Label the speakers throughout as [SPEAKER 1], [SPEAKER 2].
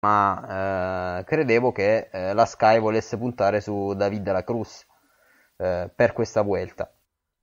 [SPEAKER 1] ma eh, credevo che eh, la Sky volesse puntare su David La Cruz eh, per questa vuelta.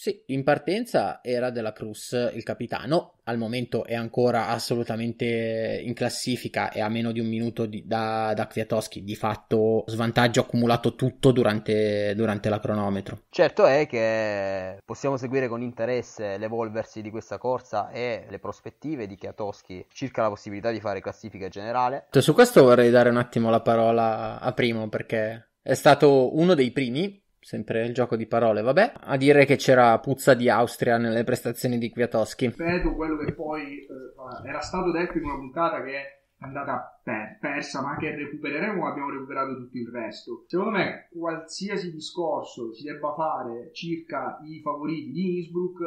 [SPEAKER 2] Sì, in partenza era della Cruz il capitano, al momento è ancora assolutamente in classifica e a meno di un minuto di, da, da Kwiatkowski, di fatto svantaggio accumulato tutto durante, durante la cronometro.
[SPEAKER 1] Certo è che possiamo seguire con interesse l'evolversi di questa corsa e le prospettive di Kwiatkowski circa la possibilità di fare classifica generale.
[SPEAKER 2] Su questo vorrei dare un attimo la parola a Primo perché è stato uno dei primi sempre il gioco di parole, vabbè, a dire che c'era puzza di Austria nelle prestazioni di Kwiatowski.
[SPEAKER 3] Ripeto quello che poi eh, era stato detto in una puntata che è andata per, persa, ma che recupereremo, abbiamo recuperato tutto il resto. Secondo me, qualsiasi discorso si debba fare circa i favoriti di Innsbruck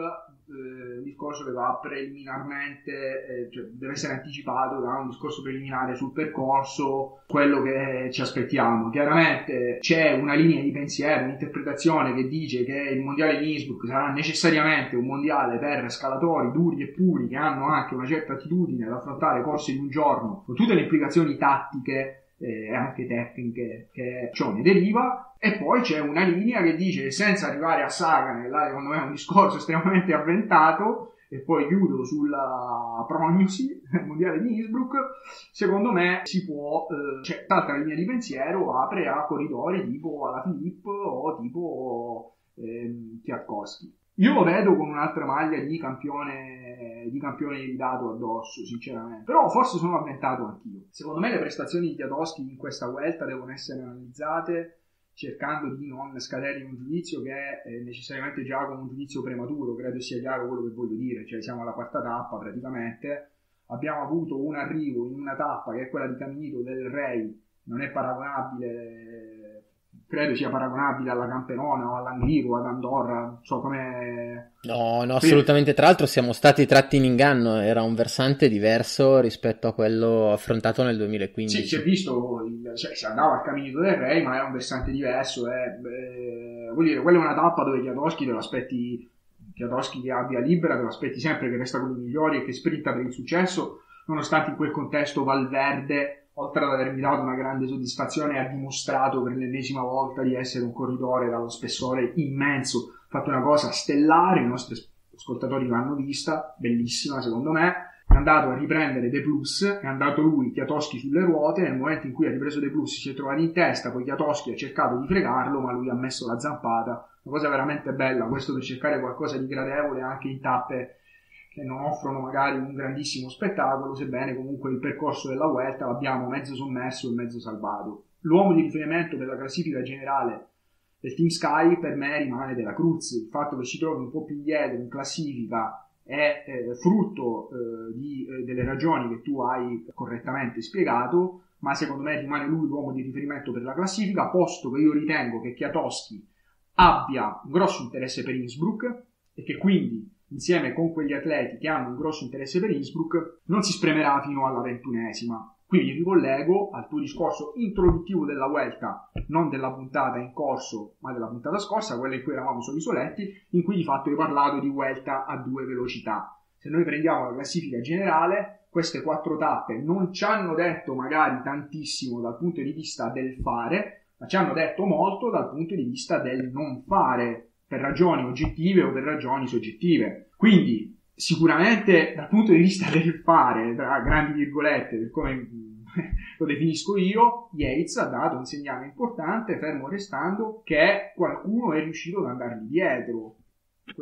[SPEAKER 3] eh, discorso che va preliminarmente, eh, cioè deve essere anticipato da un discorso preliminare sul percorso, quello che ci aspettiamo. Chiaramente c'è una linea di pensiero, un'interpretazione che dice che il mondiale di Innsbruck sarà necessariamente un mondiale per scalatori duri e puri che hanno anche una certa attitudine ad affrontare corse di un giorno, con tutte le implicazioni tattiche e anche tecniche che ciò ne deriva. E poi c'è una linea che dice senza arrivare a Sagan là secondo me è un discorso estremamente avventato e poi chiudo sulla prognosi mondiale di Innsbruck secondo me si può eh, cioè l'altra linea di pensiero apre a corridori tipo alla Filippo o tipo eh, Kwiatkowski io lo vedo con un'altra maglia di campione, di campione iridato addosso, sinceramente. Però forse sono avventato anch'io. Secondo me le prestazioni di Jadowski in questa vuelta devono essere analizzate cercando di non scadere in un giudizio che è necessariamente già con un giudizio prematuro, credo sia chiaro quello che voglio dire, cioè siamo alla quarta tappa praticamente, abbiamo avuto un arrivo in una tappa che è quella di Caminito del Rey, non è paragonabile credo sia paragonabile alla Camperona o all'Angliru, ad Andorra, non so come...
[SPEAKER 2] No, no, assolutamente. Tra l'altro siamo stati tratti in inganno, era un versante diverso rispetto a quello affrontato nel 2015.
[SPEAKER 3] Sì, si è visto, cioè, si andava al Cammino del Re, ma era un versante diverso. Eh. Beh, vuol dire, quella è una tappa dove Chiatoschi te lo aspetti, Chiatoschi che abbia libera, te lo aspetti sempre che resta con i migliori e che sprinta per il successo, nonostante in quel contesto Valverde oltre ad avermi dato una grande soddisfazione, ha dimostrato per l'ennesima volta di essere un corridore dallo spessore immenso. Ha fatto una cosa stellare, i nostri ascoltatori l'hanno vista, bellissima secondo me. È andato a riprendere De Plus, è andato lui, Chiatoschi sulle ruote. Nel momento in cui ha ripreso De Plus si è trovato in testa, poi Chiatoschi ha cercato di fregarlo, ma lui ha messo la zampata. Una cosa veramente bella, questo per cercare qualcosa di gradevole anche in tappe che non offrono magari un grandissimo spettacolo, sebbene comunque il percorso della Vuelta l'abbiamo mezzo sommerso e mezzo salvato. L'uomo di riferimento per la classifica generale del Team Sky per me rimane della Cruz, il fatto che ci trovi un po' più indietro in classifica è eh, frutto eh, di, eh, delle ragioni che tu hai correttamente spiegato, ma secondo me rimane lui l'uomo di riferimento per la classifica, posto che io ritengo che Chiatoschi abbia un grosso interesse per Innsbruck e che quindi insieme con quegli atleti che hanno un grosso interesse per Innsbruck, non si spremerà fino alla ventunesima. Quindi ricollego al tuo discorso introduttivo della Vuelta, non della puntata in corso, ma della puntata scorsa, quella in cui eravamo sugli soletti, in cui di fatto hai parlato di Vuelta a due velocità. Se noi prendiamo la classifica generale, queste quattro tappe non ci hanno detto magari tantissimo dal punto di vista del fare, ma ci hanno detto molto dal punto di vista del non fare per ragioni oggettive o per ragioni soggettive. Quindi sicuramente dal punto di vista del fare, tra grandi virgolette, per come lo definisco io, Yates ha dato un segnale importante, fermo restando che qualcuno è riuscito ad andargli dietro.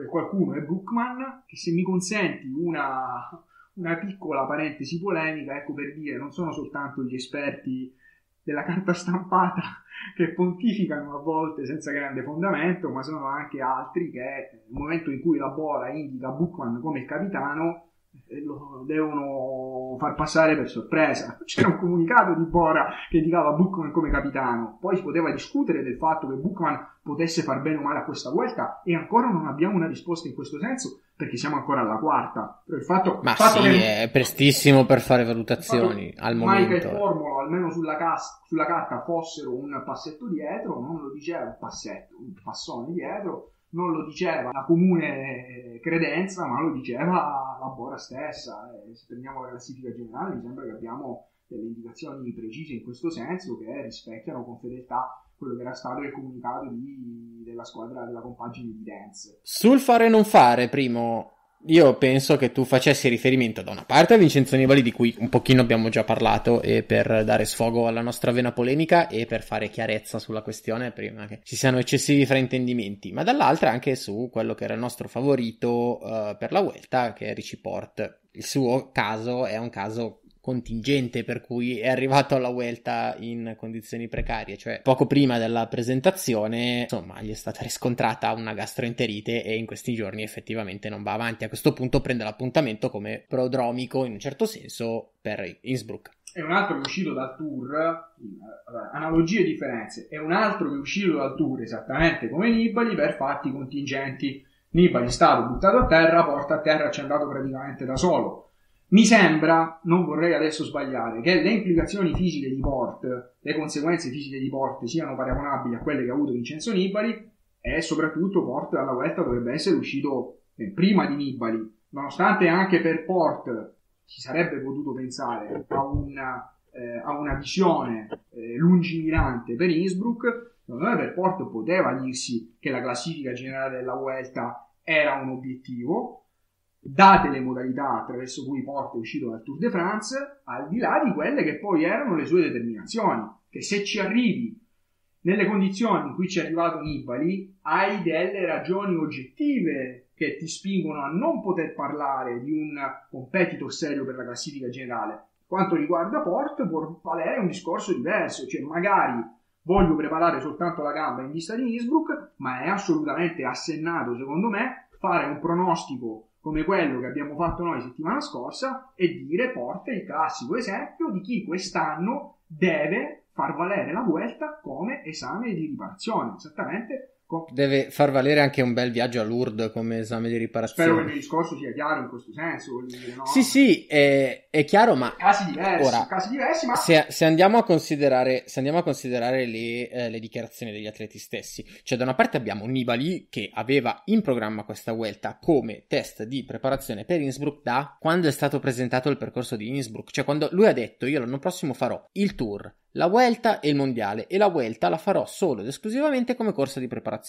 [SPEAKER 3] Qualcuno è Bookman, che se mi consenti una, una piccola parentesi polemica, ecco per dire, non sono soltanto gli esperti della carta stampata che pontificano a volte senza grande fondamento, ma sono anche altri che nel momento in cui la Bora indica Bookman come il capitano eh, lo devono far passare per sorpresa. C'era un comunicato di Bora che indicava Bookman come capitano, poi si poteva discutere del fatto che Bookman potesse far bene o male a questa volta e ancora non abbiamo una risposta in questo senso perché siamo ancora alla quarta. Però il fatto,
[SPEAKER 2] Ma
[SPEAKER 3] il fatto
[SPEAKER 2] sì,
[SPEAKER 3] che
[SPEAKER 2] è prestissimo per fare valutazioni al momento.
[SPEAKER 3] Formolo, almeno sulla, cas- sulla carta, fossero un passetto dietro, non lo diceva un passetto, un passone dietro, non lo diceva la comune credenza, ma lo diceva la Bora stessa. E se prendiamo la classifica generale, mi sembra che abbiamo delle indicazioni precise in questo senso che rispecchiano con fedeltà quello che era stato il comunicato di, della squadra della compagine di Dance.
[SPEAKER 2] Sul fare e non fare, primo, io penso che tu facessi riferimento da una parte a Vincenzo Nibali di cui un pochino abbiamo già parlato e per dare sfogo alla nostra vena polemica e per fare chiarezza sulla questione prima che ci siano eccessivi fraintendimenti, ma dall'altra anche su quello che era il nostro favorito uh, per la Vuelta che è Richie Port. Il suo caso è un caso contingente per cui è arrivato alla Vuelta in condizioni precarie, cioè poco prima della presentazione, insomma, gli è stata riscontrata una gastroenterite e in questi giorni effettivamente non va avanti. A questo punto prende l'appuntamento come prodromico in un certo senso per Innsbruck.
[SPEAKER 3] È un altro che è uscito dal tour, analogie e differenze, è un altro che è uscito dal tour esattamente come Nibali per fatti contingenti. Nibali è stato buttato a terra, porta a terra ci è andato praticamente da solo mi sembra, non vorrei adesso sbagliare, che le implicazioni fisiche di Port, le conseguenze fisiche di Port siano paragonabili a quelle che ha avuto Vincenzo Nibali e soprattutto Port alla Vuelta dovrebbe essere uscito eh, prima di Nibali, nonostante anche per Port si sarebbe potuto pensare a una, eh, a una visione eh, lungimirante per Innsbruck, secondo me per Port poteva dirsi che la classifica generale della Vuelta era un obiettivo, date le modalità attraverso cui Porto è uscito dal Tour de France, al di là di quelle che poi erano le sue determinazioni, che se ci arrivi nelle condizioni in cui ci è arrivato Nibali, hai delle ragioni oggettive che ti spingono a non poter parlare di un competitor serio per la classifica generale. Quanto riguarda Port, può valere un discorso diverso, cioè magari voglio preparare soltanto la gamba in vista di Innsbruck, ma è assolutamente assennato, secondo me, fare un pronostico come quello che abbiamo fatto noi settimana scorsa e dire porta il classico esempio di chi quest'anno deve far valere la Vuelta come esame di riparazione, esattamente
[SPEAKER 2] Deve far valere anche un bel viaggio a Lourdes come esame di riparazione.
[SPEAKER 3] Spero che il discorso sia chiaro in questo senso.
[SPEAKER 2] Dire, no? Sì, sì, è, è, chiaro, ma.
[SPEAKER 3] Casi diversi, ora, casi diversi ma...
[SPEAKER 2] se, se, andiamo a considerare, se andiamo a considerare le, eh, le, dichiarazioni degli atleti stessi, cioè da una parte abbiamo Nibali che aveva in programma questa Vuelta come test di preparazione per Innsbruck da quando è stato presentato il percorso di Innsbruck, cioè quando lui ha detto io l'anno prossimo farò il tour, la Vuelta e il Mondiale e la Vuelta la farò solo ed esclusivamente come corsa di preparazione.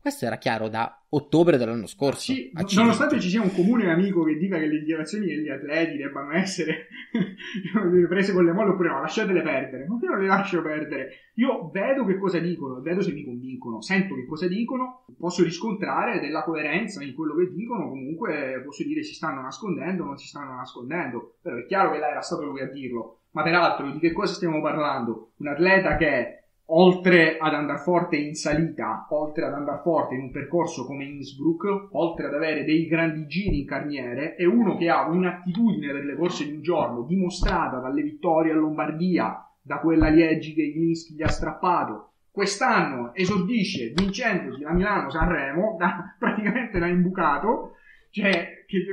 [SPEAKER 2] Questo era chiaro da ottobre dell'anno scorso.
[SPEAKER 3] Sì, nonostante ci sia un comune amico che dica che le dichiarazioni degli atleti debbano essere prese con le molle oppure no, lasciatele perdere. Ma io non le lascio perdere. Io vedo che cosa dicono, vedo se mi convincono, sento che cosa dicono, posso riscontrare della coerenza in quello che dicono, comunque posso dire si stanno nascondendo o non si stanno nascondendo. Però è chiaro che là era stato lui a dirlo ma peraltro di che cosa stiamo parlando? Un atleta che oltre ad andare forte in salita, oltre ad andare forte in un percorso come Innsbruck, oltre ad avere dei grandi giri in carniere, è uno che ha un'attitudine per le corse di un giorno dimostrata dalle vittorie a Lombardia, da quella Liegi che Glinsky gli ha strappato. Quest'anno esordisce vincendosi la Milano-Sanremo, da, praticamente da imbucato. Cioè, che,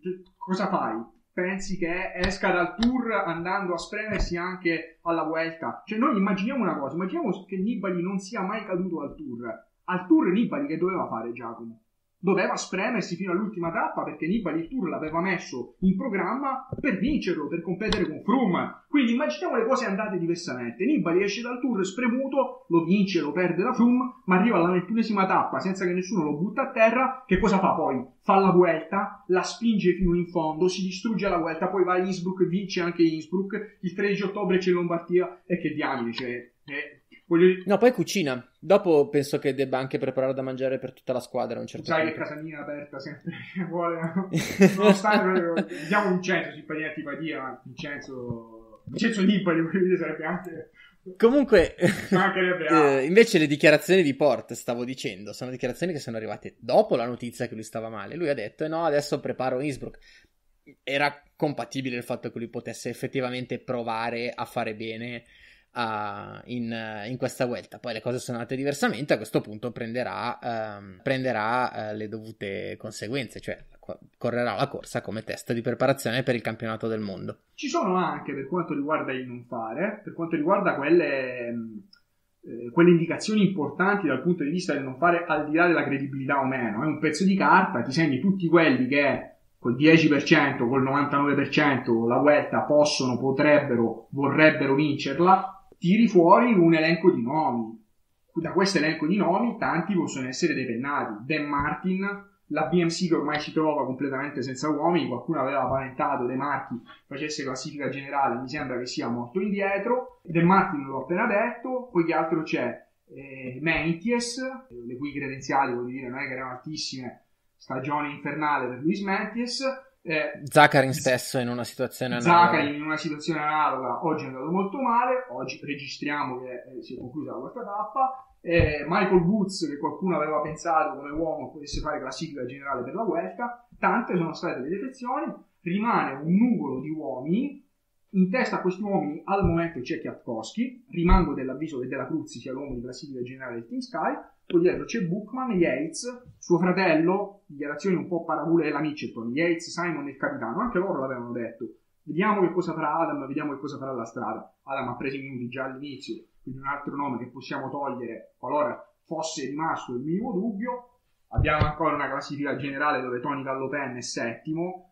[SPEAKER 3] che, cosa fai? Pensi che esca dal tour andando a spremersi anche alla Vuelta. Cioè noi immaginiamo una cosa, immaginiamo che Nibali non sia mai caduto al tour. Al tour Nibali che doveva fare Giacomo? Doveva spremersi fino all'ultima tappa perché Nibali il tour l'aveva messo in programma per vincerlo, per competere con Froome. Quindi immaginiamo le cose andate diversamente. Nibali esce dal tour spremuto, lo vince, lo perde da Froome, ma arriva alla ventunesima tappa senza che nessuno lo butta a terra. Che cosa fa poi? Fa la vuelta, la spinge fino in fondo, si distrugge la vuelta, poi va a Innsbruck, vince anche Innsbruck. Il 13 ottobre c'è Lombardia e che diamine, cioè... Eh,
[SPEAKER 2] Voglio... No, poi cucina. Dopo penso che debba anche preparare da mangiare per tutta la squadra. Un certo
[SPEAKER 3] Sai punto. che casa mia è aperta sempre. Vuole, nonostante diamo Vincenzo, simpatia antipatia, ma Vincenzo. Vincenzo Nibali, voglio dire, sarebbe anche.
[SPEAKER 2] Comunque, eh, invece le dichiarazioni di Port, stavo dicendo, sono dichiarazioni che sono arrivate dopo la notizia che lui stava male. Lui ha detto, eh no, adesso preparo Innsbruck. Era compatibile il fatto che lui potesse effettivamente provare a fare bene a, in, in, questa vuelta. Poi le cose sono andate diversamente, a questo punto prenderà, um, prenderà uh, le dovute conseguenze, cioè correrà la corsa come test di preparazione per il campionato del mondo.
[SPEAKER 3] Ci sono anche, per quanto riguarda il non fare, per quanto riguarda quelle, eh, quelle indicazioni importanti dal punto di vista del non fare al di là della credibilità o meno, è un pezzo di carta, ti segni tutti quelli che col 10%, col 99% la Vuelta possono, potrebbero, vorrebbero vincerla, tiri fuori un elenco di nomi. Da questo elenco di nomi tanti possono essere depennati. Dan Martin, la BMC che ormai si trova completamente senza uomini, qualcuno aveva paventato De Marchi facesse classifica generale, mi sembra che sia molto indietro. Dan Martin l'ho appena detto, poi che altro c'è? Eh, Menties, le cui credenziali, voglio dire, non è che erano altissime, stagione infernale per Luis Menties.
[SPEAKER 2] Eh, Zaccarin stesso in una situazione
[SPEAKER 3] analoga. Zaccarin in una situazione analoga, oggi è andato molto male, oggi registriamo che eh, si è conclusa la quarta tappa. Eh, Michael Woods, che qualcuno aveva pensato come uomo potesse fare classifica generale per la Vuelta, tante sono state le defezioni, rimane un nugolo di uomini in testa a questi uomini al momento c'è Kwiatkowski, rimango dell'avviso che della Cruzzi sia l'uomo di classifica generale del Team Sky, poi dietro c'è Bookman, Yates, suo fratello, dichiarazioni un po' parabole della Mitchelton, Yates, Simon e il capitano, anche loro l'avevano detto. Vediamo che cosa farà Adam, vediamo che cosa farà la strada. Adam ha preso i minuti già all'inizio, quindi un altro nome che possiamo togliere qualora fosse rimasto il minimo dubbio. Abbiamo ancora una classifica generale dove Tony Gallopen è settimo,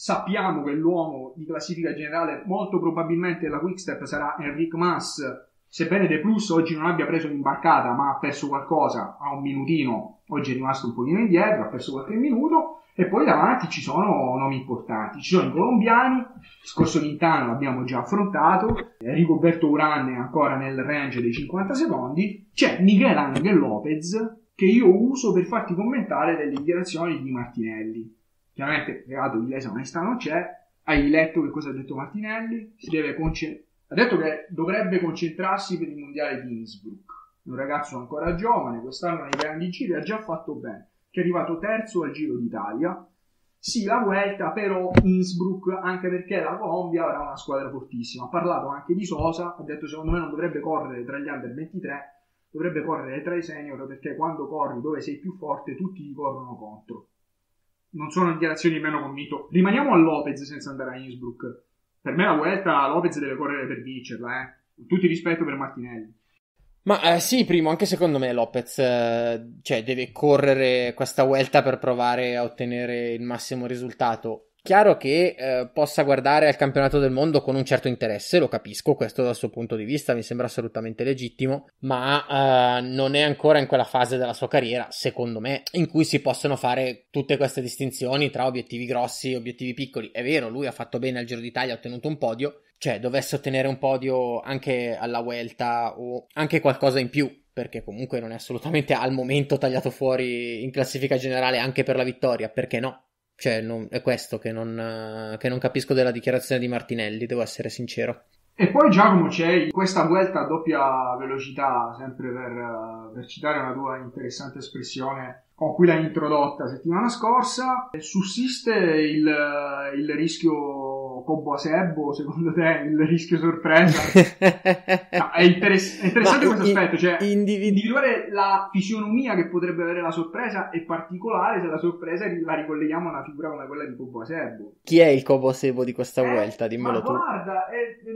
[SPEAKER 3] Sappiamo che l'uomo di classifica generale molto probabilmente della Quickstep sarà Enric Mas, sebbene De Plus oggi non abbia preso l'imbarcata ma ha perso qualcosa, ha un minutino, oggi è rimasto un pochino indietro, ha perso qualche minuto, e poi davanti ci sono nomi importanti, ci sono i colombiani, scorso Quintana l'abbiamo già affrontato, Enrico Berto Uran è ancora nel range dei 50 secondi, c'è Miguel Angel Lopez che io uso per farti commentare delle dichiarazioni di Martinelli chiaramente reato di lesa onestà non c'è, hai letto che cosa ha detto Martinelli, concentrare, ha detto che dovrebbe concentrarsi per il mondiale di Innsbruck, un ragazzo ancora giovane, quest'anno nei grandi giri ha già fatto bene, che è arrivato terzo al Giro d'Italia, sì, la Vuelta, però Innsbruck, anche perché la Colombia avrà una squadra fortissima. Ha parlato anche di Sosa, ha detto secondo me non dovrebbe correre tra gli under 23, dovrebbe correre tra i senior perché quando corri dove sei più forte tutti ti corrono contro non sono dichiarazioni meno convinto. Rimaniamo a Lopez senza andare a Innsbruck. Per me la Vuelta Lopez deve correre per vincerla, eh. Tutti rispetto per Martinelli.
[SPEAKER 2] Ma eh, sì, primo, anche secondo me Lopez eh, cioè, deve correre questa Vuelta per provare a ottenere il massimo risultato. Chiaro che eh, possa guardare al campionato del mondo con un certo interesse, lo capisco, questo dal suo punto di vista mi sembra assolutamente legittimo, ma eh, non è ancora in quella fase della sua carriera, secondo me, in cui si possono fare tutte queste distinzioni tra obiettivi grossi e obiettivi piccoli. È vero, lui ha fatto bene al Giro d'Italia, ha ottenuto un podio, cioè dovesse ottenere un podio anche alla Vuelta o anche qualcosa in più, perché comunque non è assolutamente al momento tagliato fuori in classifica generale anche per la vittoria, perché no? Cioè, non, è questo che non, che non capisco della dichiarazione di Martinelli, devo essere sincero.
[SPEAKER 3] E poi Giacomo c'è questa vuelta a doppia velocità, sempre per, per citare una tua interessante espressione con cui l'hai introdotta settimana scorsa, sussiste il, il rischio Cobbo Sebbo, secondo te il rischio sorpresa? no, è, interess- è, interessante questo in, aspetto, cioè individu- individuare la fisionomia che potrebbe avere la sorpresa è particolare se la sorpresa la ricolleghiamo a una figura come quella di Cobbo Sebbo.
[SPEAKER 2] Chi è il Cobbo Sebbo di questa eh, vuelta? Dimmelo
[SPEAKER 3] tu. Guarda, è, è,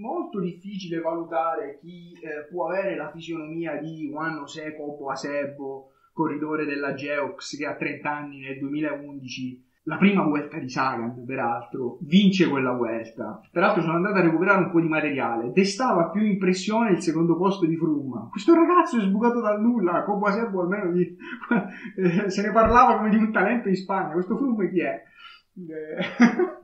[SPEAKER 3] molto difficile valutare chi eh, può avere la fisionomia di Juan José Cobbo Sebbo, corridore della Geox che ha 30 anni nel 2011 la prima Vuelta di Sagan, peraltro, vince quella Vuelta. Peraltro sono andato a recuperare un po' di materiale. Destava più impressione il secondo posto di Froome. Questo ragazzo è sbucato dal nulla, Coppa Serbo almeno di... se ne parlava come di un talento in Spagna. Questo Froome chi è? Eh...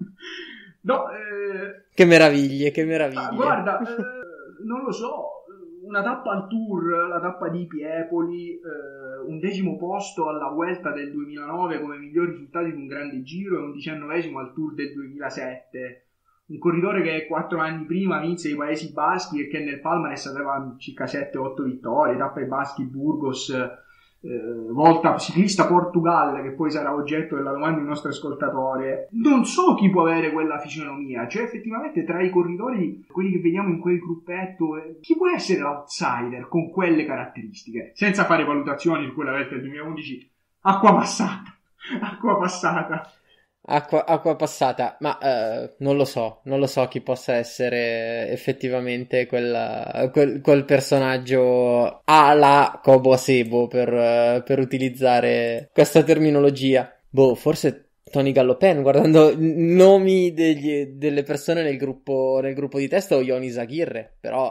[SPEAKER 2] no, eh... Che meraviglie, che meraviglie. Ah,
[SPEAKER 3] guarda, eh, non lo so una tappa al Tour, la tappa di Piepoli, eh, un decimo posto alla Vuelta del 2009 come migliori risultati di un grande giro e un diciannovesimo al Tour del 2007. Un corridore che quattro anni prima vinse i Paesi Baschi e che nel Palmares aveva circa 7-8 vittorie, tappa ai Baschi, Burgos, eh, volta ciclista Portugal, che poi sarà oggetto della domanda del nostro ascoltatore, non so chi può avere quella fisionomia, cioè effettivamente tra i corridori, quelli che vediamo in quel gruppetto, eh, chi può essere l'outsider con quelle caratteristiche, senza fare valutazioni su quella volta del 2011, acqua passata, acqua passata.
[SPEAKER 2] Acqua, acqua, passata, ma uh, non lo so, non lo so chi possa essere effettivamente quella, quel, quel, personaggio alla Kobo Sebo per, uh, per utilizzare questa terminologia. Boh, forse Tony Gallopen, guardando nomi degli, delle persone nel gruppo, nel gruppo di testa o Ioni Zaghirre, però